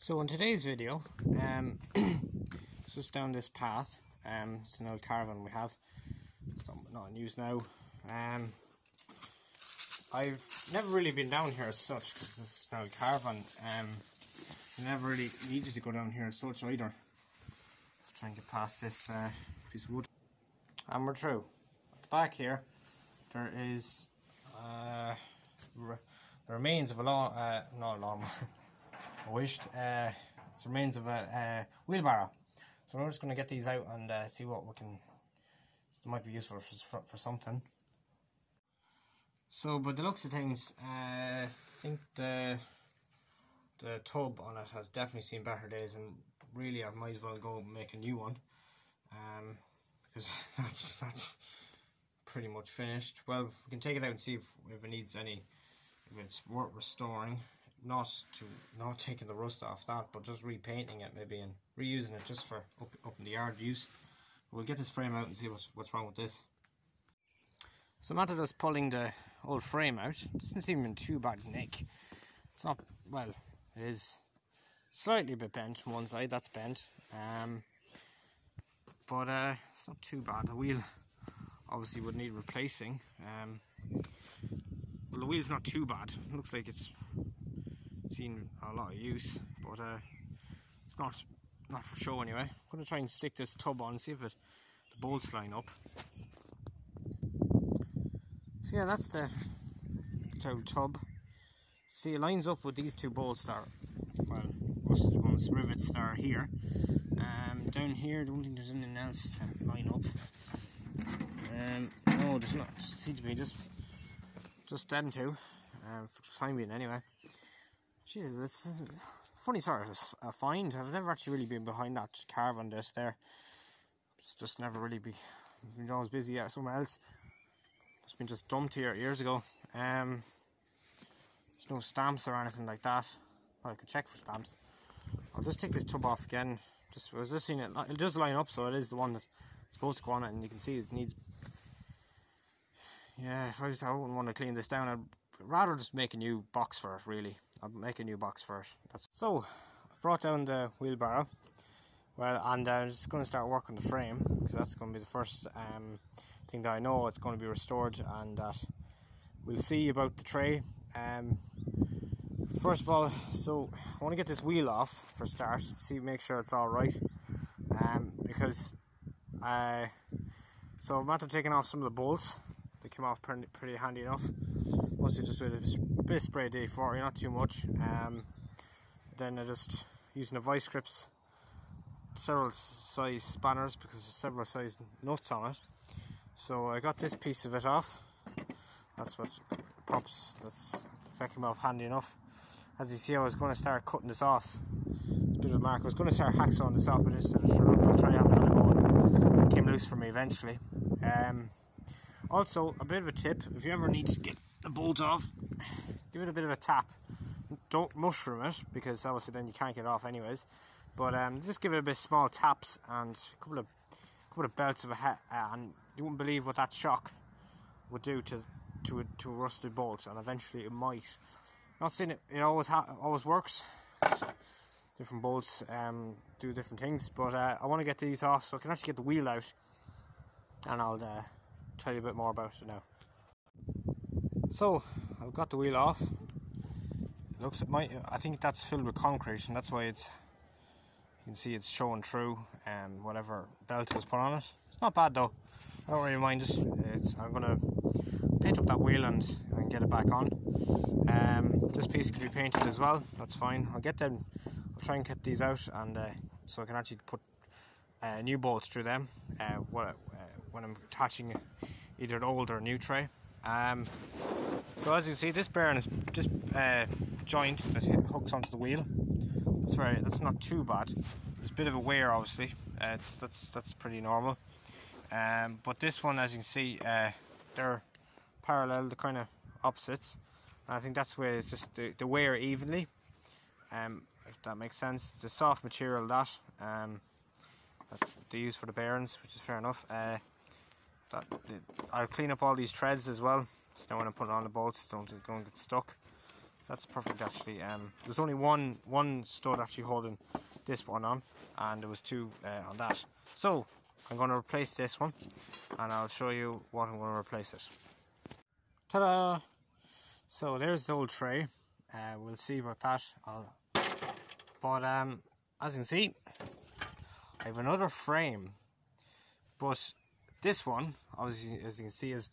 So in today's video, um, it's just down this path. Um, it's an old caravan we have. It's not, in use now. Um, I've never really been down here as such because this is an old caravan. Um, I never really needed to go down here as such either. Try and get past this uh, piece of wood. And we're through. At the back here, there is uh, the remains of a long, uh, not a lawnmower. Wished. Uh, it's remains of a, a wheelbarrow. So we're just going to get these out and uh, see what we can. It might be useful for, for something. So, by the looks of things, uh, I think the the tub on it has definitely seen better days, and really I might as well go make a new one, um, because that's that's pretty much finished. Well, we can take it out and see if, if it needs any, if it's worth restoring not to not taking the rust off that, but just repainting it maybe and reusing it just for up, up in the yard use. We'll get this frame out and see what's what's wrong with this. So I'm just pulling the old frame out. It doesn't seem too bad nick. It's not well, it is slightly bit bent one side, that's bent. Um but uh it's not too bad. The wheel obviously would need replacing. Um well the wheel's not too bad. It looks like it's seen a lot of use, but uh, it's not not for show anyway. I'm going to try and stick this tub on, see if it the bolts line up. So yeah, that's the, old tub. See, it lines up with these two bolts that are, well, rusted ones, rivets that are here. Um, down here, I don't think there's anything else to line up. Um, no, there's not. Seems to be just just them two, um, for the time being anyway. Jesus, it's funny sort of a find. I've never actually really been behind that caravan desk there. It's just never really be, been always busy at somewhere else. It's been just dumped here years ago. Um, there's no stamps or anything like that. Well, I could check for stamps. I'll just take this tub off again. Just was just seeing it. It does line up, so it is the one that's supposed to go on it, and you can see it needs. Yeah, if I, was, I wouldn't want to clean this down, I'd rather just make a new box for it. Really, I'll make a new box for it. That's so. I brought down the wheelbarrow. Well, and I'm just going to start working the frame because that's going to be the first um, thing that I know it's going to be restored, and that we'll see about the tray. Um, first of all, so I want to get this wheel off for start. See, make sure it's all right. Um, because I so I'm after taking off some of the bolts. They came off pretty, pretty handy enough mostly just with a bit of spray D40, not too much. Um, then I just using the vice grips, several size spanners because there's several size nuts on it. So I got this piece of it off. That's what props. That's that came off handy enough. As you see, I was going to start cutting this off. It's a bit of a mark. I was going to start hacksawing this off, but just said, sure, I'll try another go. It came loose for me eventually. Um, also, a bit of a tip: if you ever need to get the bolt off, give it a bit of a tap. Don't mushroom it because obviously then you can't get it off anyways. But um, just give it a bit small taps and a couple of couple of belts of a head, uh, and you wouldn't believe what that shock would do to to a, to a rusted bolt, and eventually it might. Not saying it, it always always works. Different bolts um, do different things, but uh, I want to get these off so I can actually get the wheel out, and I'll uh, tell you a bit more about it now. So I've got the wheel off. looks at my I think that's filled with concrete and that's why it's you can see it's showing through um whatever belt was put on it. It's not bad though. I don't really mind it. It's I'm gonna paint up that wheel and, and get it back on. Um, this piece can be painted as well, that's fine. I'll get them I'll try and get these out and uh, so I can actually put uh, new bolts through them uh, what, uh, when I'm attaching either an old or new tray. Um, so as you can see, this bearing is just uh, joint that hooks onto the wheel. That's very, that's not too bad. There's a bit of a wear, obviously. Uh, that's that's pretty normal. Um, but this one, as you can see, uh, they're parallel, the kind of opposites. And I think that's where it's just the, the wear evenly. Um, if that makes sense. The soft material that um, that they use for the bearings, which is fair enough. Uh, that, I'll clean up all these treads as well so now when I put on the bolts don't, don't get stuck that's perfect actually. Um, there's only one one stud actually holding this one on, and there was two uh, on that. So I'm going to replace this one, and I'll show you what I'm going to replace it. Ta-da! So there's the old tray. Uh, we'll see about that. I'll, but um, as you can see, I have another frame, but this one, obviously, as you can see, is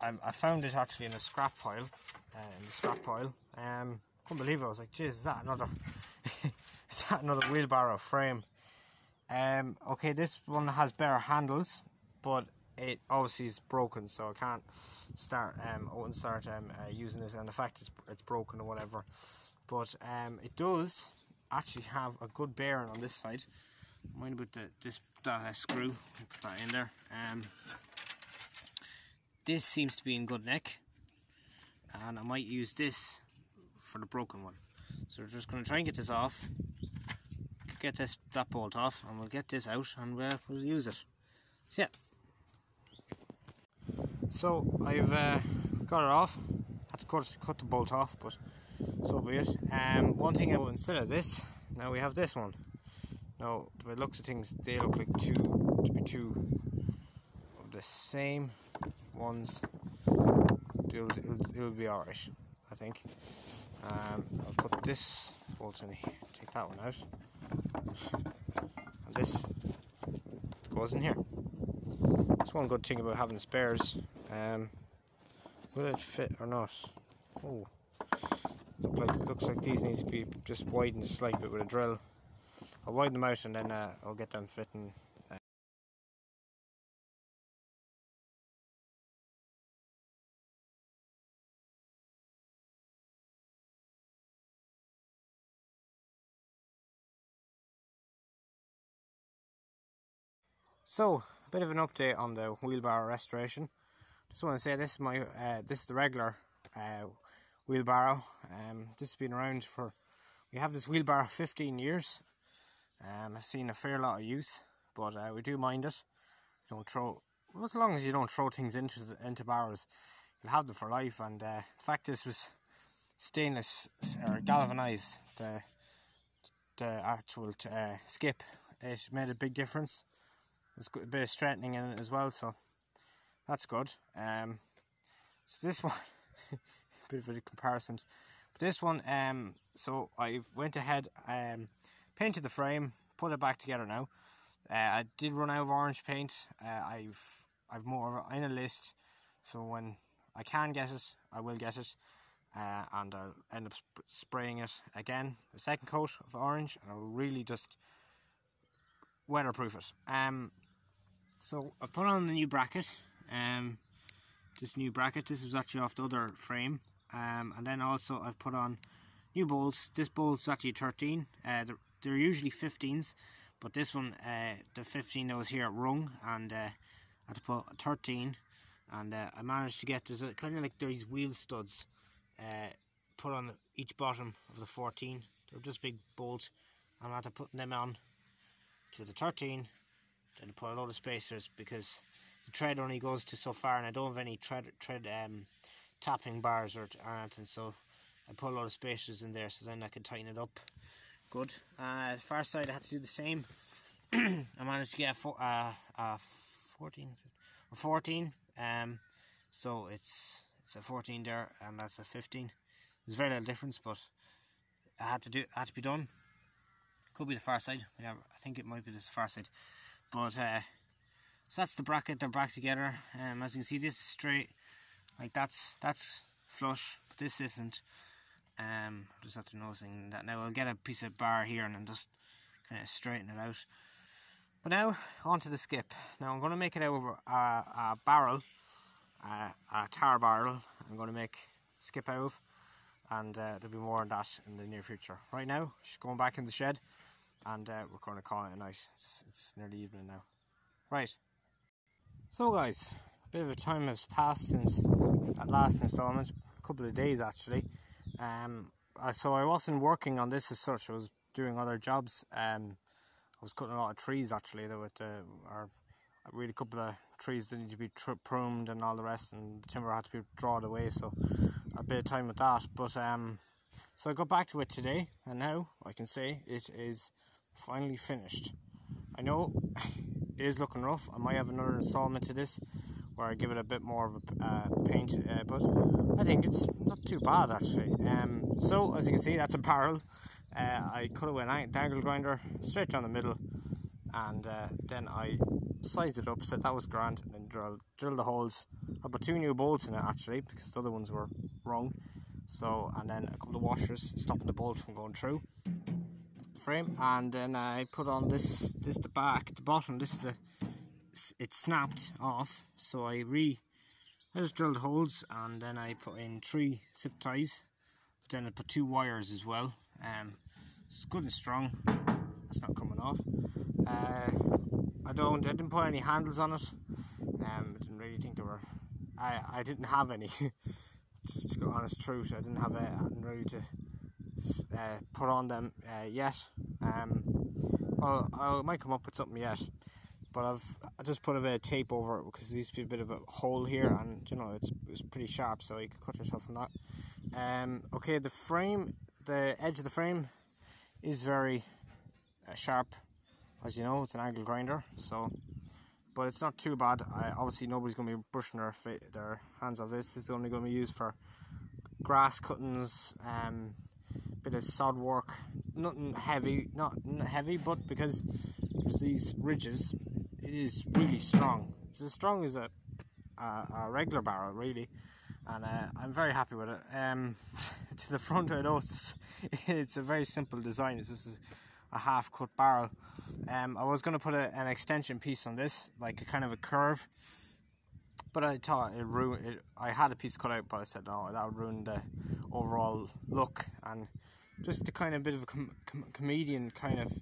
I, I found it actually in a scrap pile, uh, in the scrap pile. Um, couldn't believe it. I was like, "Geez, is that another? is that another wheelbarrow frame?" Um, okay, this one has better handles, but it obviously is broken, so I can't start um I wouldn't start um uh, using this. And the fact it's it's broken or whatever, but um it does actually have a good bearing on this side. Mind about the this that uh, screw. Put that in there. Um, this seems to be in good neck, and I might use this for the broken one. So we're just going to try and get this off. Get this that bolt off, and we'll get this out, and we'll, we'll use it. So yeah. So I've uh, got it off. Had to cut cut the bolt off, but so be it. Um, one thing I instead of this, now we have this one. Now, the looks of things, they look like two to be two of the same ones. It'll, it'll, it'll be alright, I think. Um, I'll put this bolt in here, take that one out, and this goes in here. That's one good thing about having spares. Um, will it fit or not? Oh, look like looks like these need to be just widened a slight bit with a drill. I'll widen them out and then uh, I'll get them fitting. Uh. So, a bit of an update on the wheelbarrow restoration. Just want to say this is my uh, this is the regular uh, wheelbarrow. Um, this has been around for we have this wheelbarrow 15 years. Um, I've seen a fair lot of use, but uh, we do mind it. don't throw, well, as long as you don't throw things into the, into barrels, you'll have them for life. And uh, the fact this was stainless or galvanized, the the actual uh, skip, it made a big difference. There's a bit of straightening in it as well, so that's good. Um, so this one, bit of a comparison. But this one, um, so I went ahead, um, painted the frame, put it back together now. Uh, I did run out of orange paint. Uh, I've I've more in a list, so when I can get it, I will get it, uh, and I'll end up sp spraying it again, a second coat of orange, and I'll really just weatherproof it. Um, so I put on the new bracket. Um, this new bracket. This was actually off the other frame. Um, and then also I've put on new bolts. This bolt's actually 13. Uh, they're, they're, usually 15s, but this one, uh, the 15 that was here at rung, and uh, I had to put 13. And uh, I managed to get there's a, kind of like these wheel studs uh, put on each bottom of the 14. They're just big bolts. and I had to put them on to the 13. Then put a load of spacers because the tread only goes to so far, and I don't have any tread tread um, tapping bars or, or anything. So I put a lot of spacers in there, so then I can tighten it up. Good. Uh, far side, I had to do the same. I managed to get a, four, uh, a 14, a 14. Um, so it's it's a 14 there, and that's a 15. There's very little difference, but I had to do had to be done. Could be the far side. I think it might be the far side, but uh, so that's the bracket. They're back together. Um, as you can see, this is straight. Like that's that's flush, but this isn't. Um, just after noticing that now I'll get a piece of bar here and then just kind of straighten it out. But now onto the skip. Now I'm going to make it over a, a barrel, a, a tar barrel. I'm going to make skip out of, and uh, there'll be more on that in the near future. Right now, she's going back in the shed, and uh, we're going to call it a night. It's, it's nearly evening now. Right. So guys, a bit of a time has passed since that last installment, a couple of days actually. Um, I, so I wasn't working on this as such, I was doing other jobs. Um, I was cutting a lot of trees actually, there with uh, our really a couple of trees that need to be pruned and all the rest, and the timber had to be drawn away. So a bit of time with that. But um, so I got back to it today, and now I can say it is finally finished. I know it is looking rough. I might have another installment to this where I give it a bit more of a uh, paint, uh, but I think it's not too bad actually. Um, so as you can see, that's a barrel. Uh, I cut away an angle grinder straight down the middle, and uh, then I sized it up, said that was grand, and then drilled, drilled the holes. I put two new bolts in it actually because the other ones were wrong. So and then a couple of washers stopping the bolt from going through the frame, and then I put on this this the back, the bottom. This is the it snapped off, so I re I just drilled holes and then I put in three zip ties. But then I put two wires as well. Um, it's good and strong. it's not coming off. Uh, I don't. I didn't put any handles on it. Um, I didn't really think there were. I I didn't have any. just to go honest truth, I didn't have it ready to uh, put on them uh, yet. Um, well, I might come up with something yet, but I've I just put a bit of tape over it because there used to be a bit of a hole here, and you know it's it's pretty sharp, so you could cut yourself from that. Um, okay, the frame, the edge of the frame, is very uh, sharp, as you know. It's an angle grinder, so but it's not too bad. I, obviously, nobody's going to be brushing their their hands off this. This is only going to be used for grass cuttings, um, bit of sod work. Nothing heavy, not heavy, but because there's these ridges, it is really strong. It's as strong as a a, a regular barrel, really, and uh, I'm very happy with it. Um, to the front, I know it's it's a very simple design. It's just a half cut barrel. Um, I was going to put a, an extension piece on this, like a kind of a curve, but I thought it ruined. It, I had a piece cut out, but I said no, that would ruin the overall look and just a kind of bit of a com com comedian kind of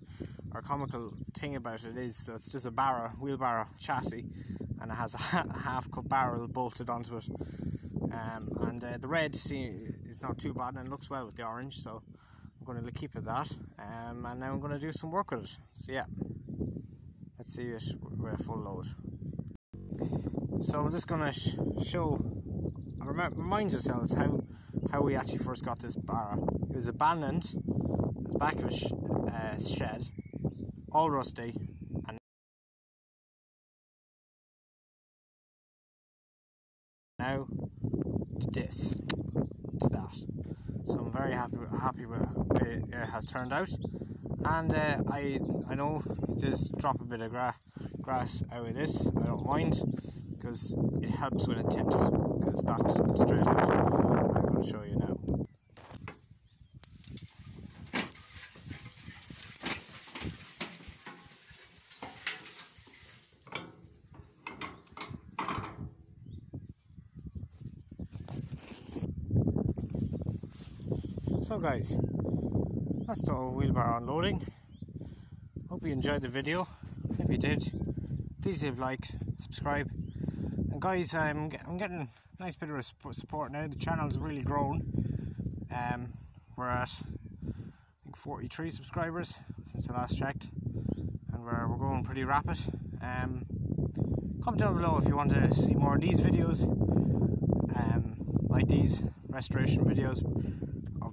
or comical thing about it is so it's just a barrow wheelbarrow chassis and it has a half cut barrel bolted onto it. Um, and uh, the red see, is not too bad and it looks well with the orange so I'm going to keep it that. Um, and now I'm going to do some work with it. So yeah. Let's see it with a full load. So I'm just going to sh show remind yourselves how how we actually first got this barrow it was abandoned at the back of a sh uh, shed all rusty and now to this to that. So I'm very happy happy with it, it has turned out. And uh, I I know just drop a bit of gra grass out of this I don't mind because it helps when it tips because that just comes straight out. I'm going to show you now So guys, that's the wheelbarrow unloading. Hope you enjoyed the video. If you did, please leave like, subscribe. And guys, I'm, I'm getting a nice bit of support now. The channel's really grown. Um, we're at I think 43 subscribers since I last checked. And we're, we're going pretty rapid. Um, comment down below if you want to see more of these videos. Um, like these restoration videos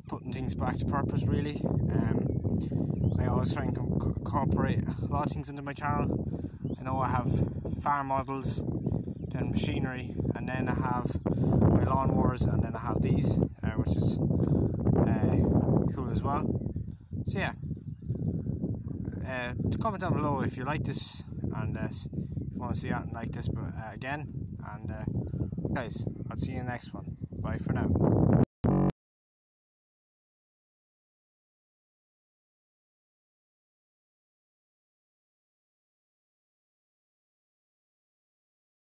putting things back to purpose really. Um, I always try and incorporate a lot of things into my channel. I know I have farm models, then machinery, and then I have my lawnmowers, and then I have these, uh, which is uh, cool as well. So yeah, uh, comment down below if you like this and uh, if you want to see anything like this but, uh, again. And uh, guys, I'll see you in the next one. Bye for now.